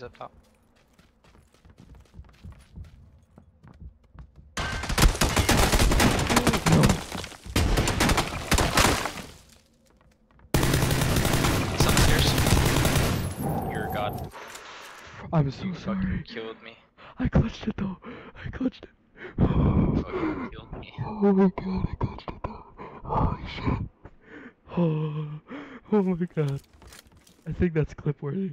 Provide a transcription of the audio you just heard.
He's up top. He's upstairs. You're a god. I'm so You fucking sorry. killed me. I clutched it though. I clutched it. You fucking killed me. Oh my god, I clutched it though. Holy shit. Oh, oh my god. I think that's clip worthy.